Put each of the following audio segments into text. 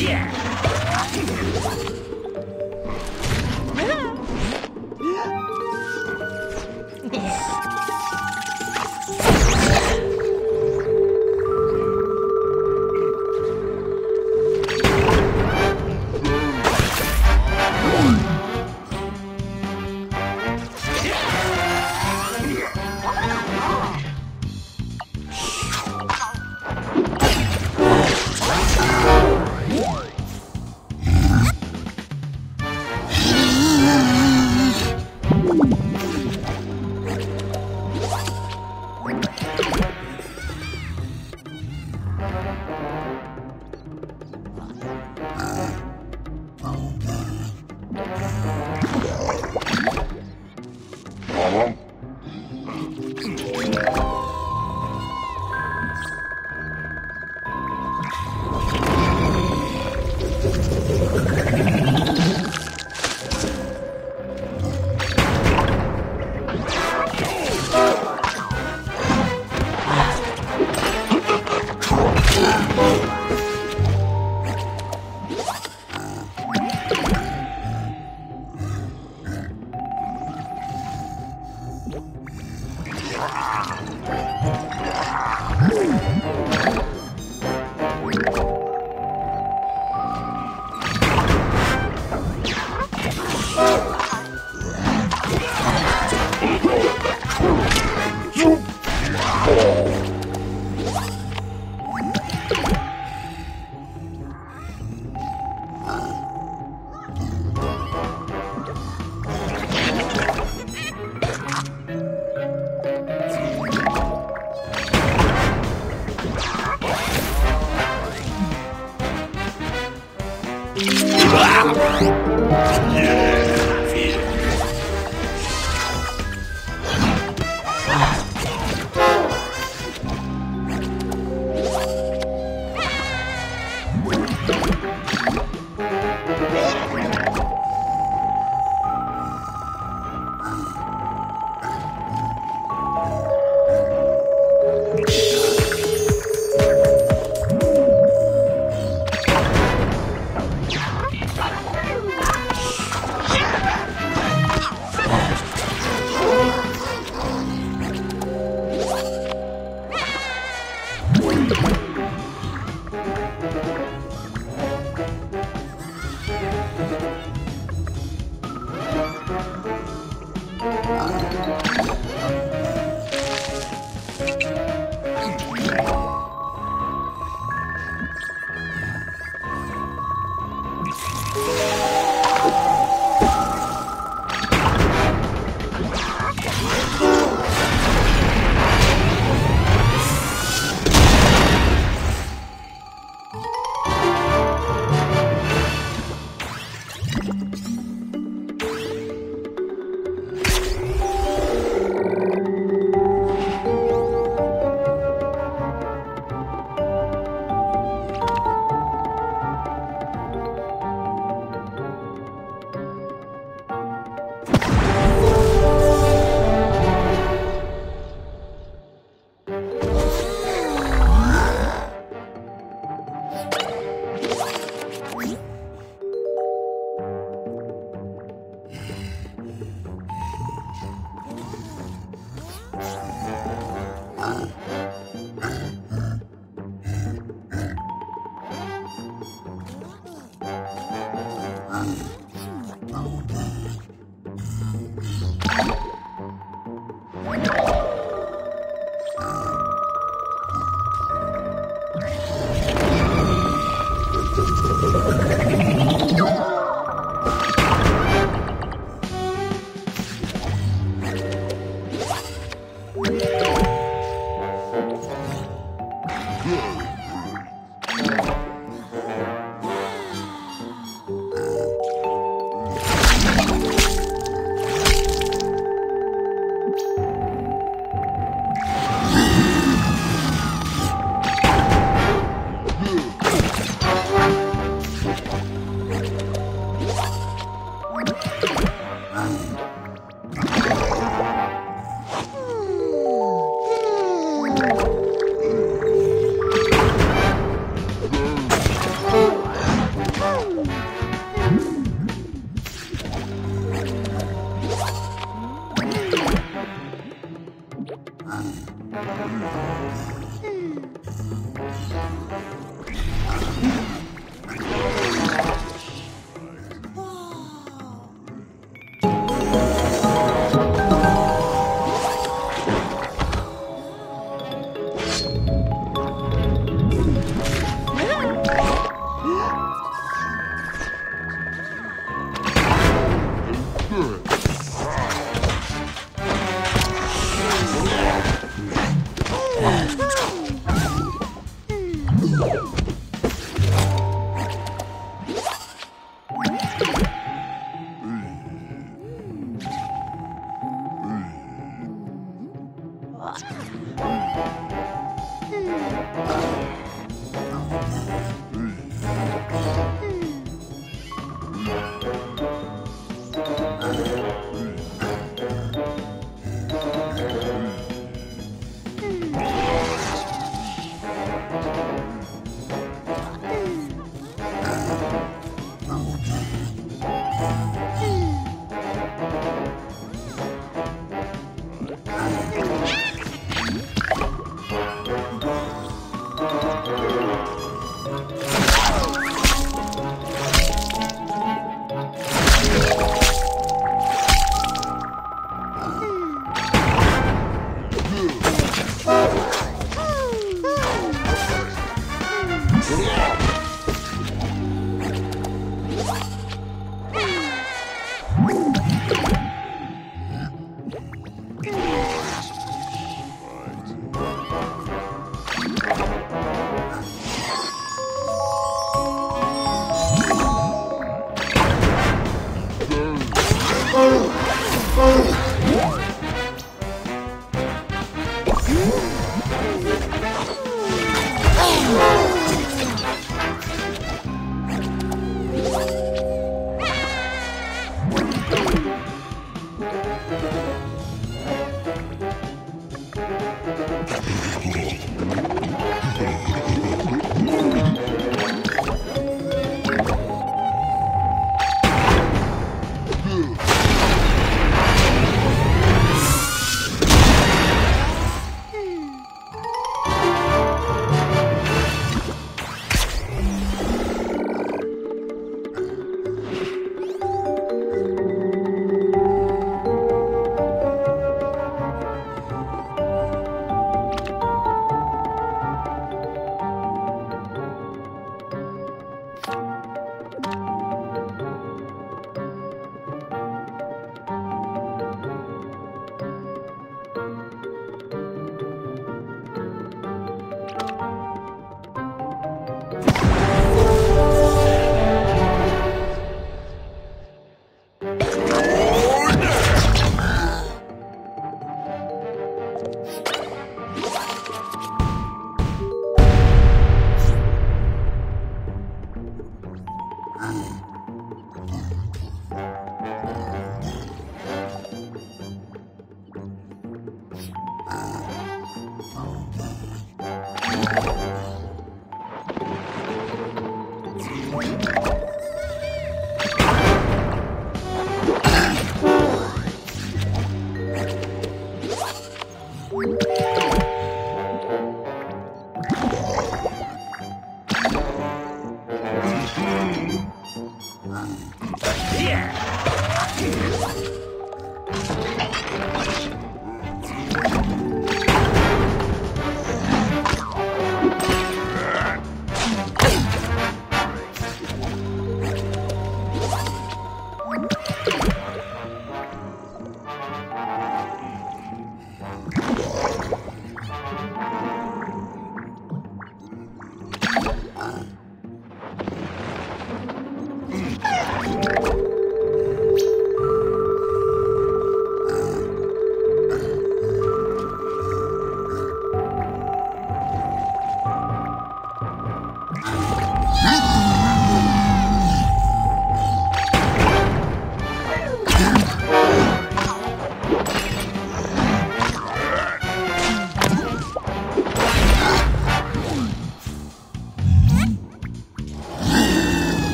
Yeah! Yeah. 음.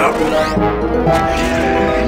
Yeah.